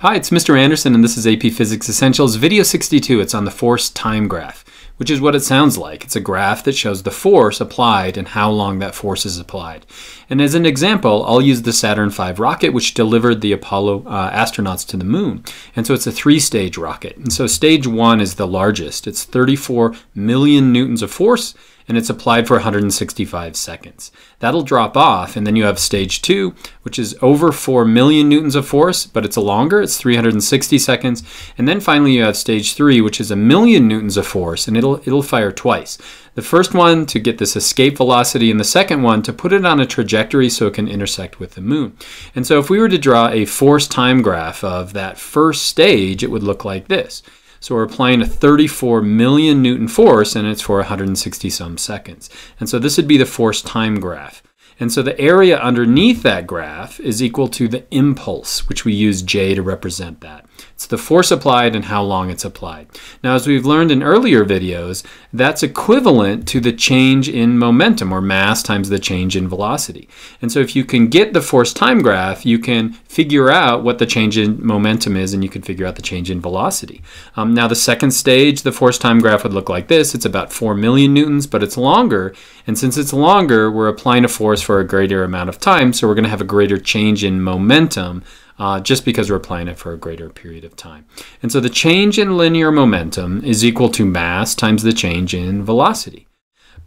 Hi, it's Mr. Andersen, and this is AP Physics Essentials Video 62. It's on the force time graph, which is what it sounds like. It's a graph that shows the force applied and how long that force is applied. And as an example, I'll use the Saturn V rocket, which delivered the Apollo uh, astronauts to the moon. And so it's a three stage rocket. And so stage one is the largest, it's 34 million newtons of force and it's applied for 165 seconds. That'll drop off, and then you have stage two, which is over 4 million newtons of force, but it's a longer, it's 360 seconds. And then finally you have stage three, which is a million newtons of force, and it'll, it'll fire twice. The first one to get this escape velocity, and the second one to put it on a trajectory so it can intersect with the moon. And so if we were to draw a force time graph of that first stage, it would look like this. So we're applying a 34 million Newton force and it's for 160 some seconds. And so this would be the force time graph. And so the area underneath that graph is equal to the impulse, which we use J to represent that. It's the force applied and how long it's applied. Now, as we've learned in earlier videos, that's equivalent to the change in momentum, or mass times the change in velocity. And so if you can get the force time graph, you can figure out what the change in momentum is, and you can figure out the change in velocity. Um, now, the second stage, the force time graph would look like this. It's about 4 million newtons, but it's longer. And since it's longer, we're applying a force for a greater amount of time, so we're going to have a greater change in momentum uh, just because we're applying it for a greater period of time. And so the change in linear momentum is equal to mass times the change in velocity.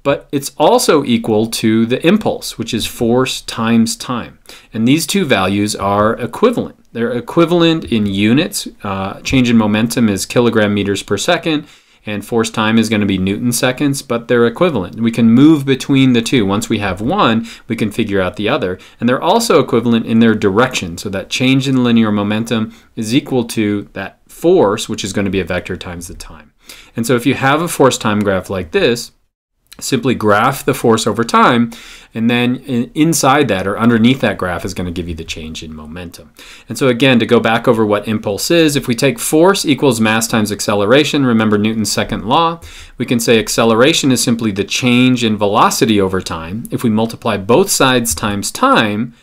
But it's also equal to the impulse, which is force times time. And these two values are equivalent. They're equivalent in units. Uh, change in momentum is kilogram meters per second, and force time is going to be newton seconds, but they're equivalent. We can move between the two. Once we have one, we can figure out the other. And they're also equivalent in their direction. So that change in linear momentum is equal to that force, which is going to be a vector times the time. And so if you have a force time graph like this, simply graph the force over time and then inside that or underneath that graph is going to give you the change in momentum. And so again, to go back over what impulse is, if we take force equals mass times acceleration, remember Newton's second law, we can say acceleration is simply the change in velocity over time. If we multiply both sides times time,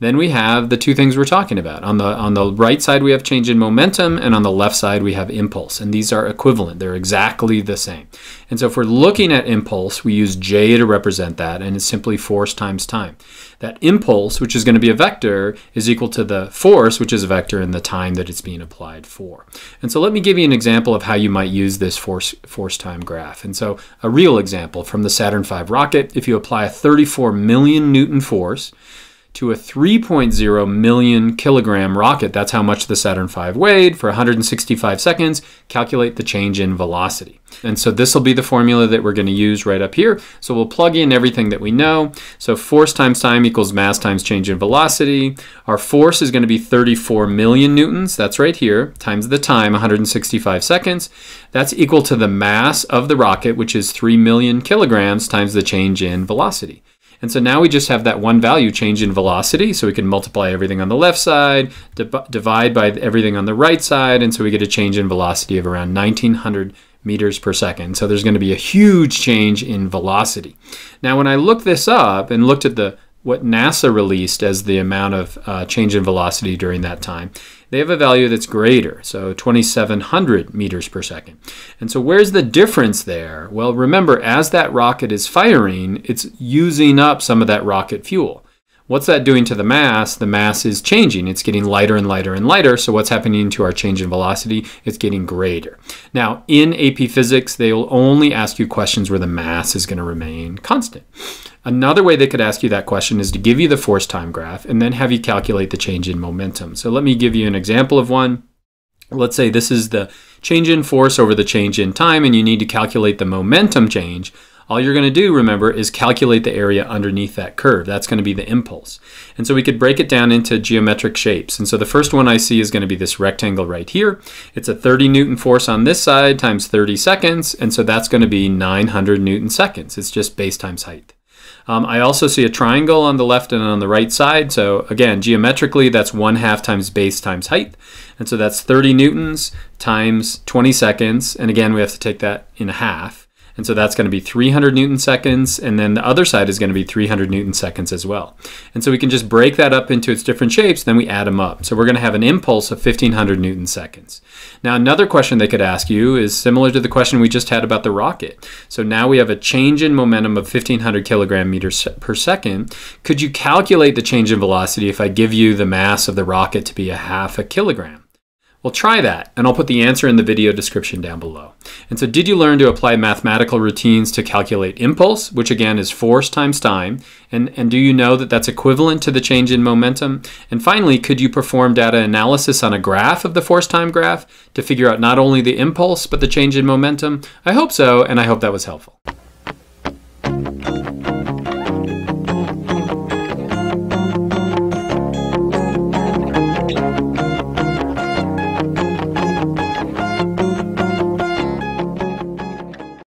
then we have the two things we're talking about. On the, on the right side, we have change in momentum, and on the left side, we have impulse. And these are equivalent. They're exactly the same. And so if we're looking at impulse, we use J to represent that, and it's simply force times time. That impulse, which is going to be a vector, is equal to the force, which is a vector, in the time that it's being applied for. And so let me give you an example of how you might use this force, force time graph. And so a real example from the Saturn V rocket, if you apply a 34 million Newton force, to a 3.0 million kilogram rocket. That's how much the Saturn V weighed for 165 seconds. Calculate the change in velocity. And so this will be the formula that we're going to use right up here. So we'll plug in everything that we know. So force times time equals mass times change in velocity. Our force is going to be 34 million newtons. That's right here, times the time, 165 seconds. That's equal to the mass of the rocket, which is 3 million kilograms times the change in velocity. And so now we just have that one value change in velocity. So we can multiply everything on the left side, divide by everything on the right side. And so we get a change in velocity of around 1900 meters per second. So there's going to be a huge change in velocity. Now, when I looked this up and looked at the what NASA released as the amount of uh, change in velocity during that time, they have a value that's greater, so 2,700 meters per second. And so where's the difference there? Well, remember, as that rocket is firing, it's using up some of that rocket fuel. What's that doing to the mass? The mass is changing. It's getting lighter and lighter and lighter. So what's happening to our change in velocity? It's getting greater. Now, in AP Physics, they will only ask you questions where the mass is going to remain constant. Another way they could ask you that question is to give you the force time graph and then have you calculate the change in momentum. So let me give you an example of one. Let's say this is the change in force over the change in time and you need to calculate the momentum change. All you're going to do, remember, is calculate the area underneath that curve. That's going to be the impulse. And so we could break it down into geometric shapes. And so the first one I see is going to be this rectangle right here. It's a 30 Newton force on this side times 30 seconds. And so that's going to be 900 Newton seconds. It's just base times height. Um, I also see a triangle on the left and on the right side. So again, geometrically, that's 1 half times base times height. And so that's 30 newtons times 20 seconds. And again, we have to take that in half. And so that's going to be 300 newton seconds, and then the other side is going to be 300 newton seconds as well. And so we can just break that up into its different shapes, then we add them up. So we're going to have an impulse of 1500 newton seconds. Now, another question they could ask you is similar to the question we just had about the rocket. So now we have a change in momentum of 1500 kilogram meters per second. Could you calculate the change in velocity if I give you the mass of the rocket to be a half a kilogram? Well, try that, and I'll put the answer in the video description down below. And so did you learn to apply mathematical routines to calculate impulse, which again is force times time, and, and do you know that that's equivalent to the change in momentum? And finally, could you perform data analysis on a graph of the force-time graph to figure out not only the impulse, but the change in momentum? I hope so, and I hope that was helpful.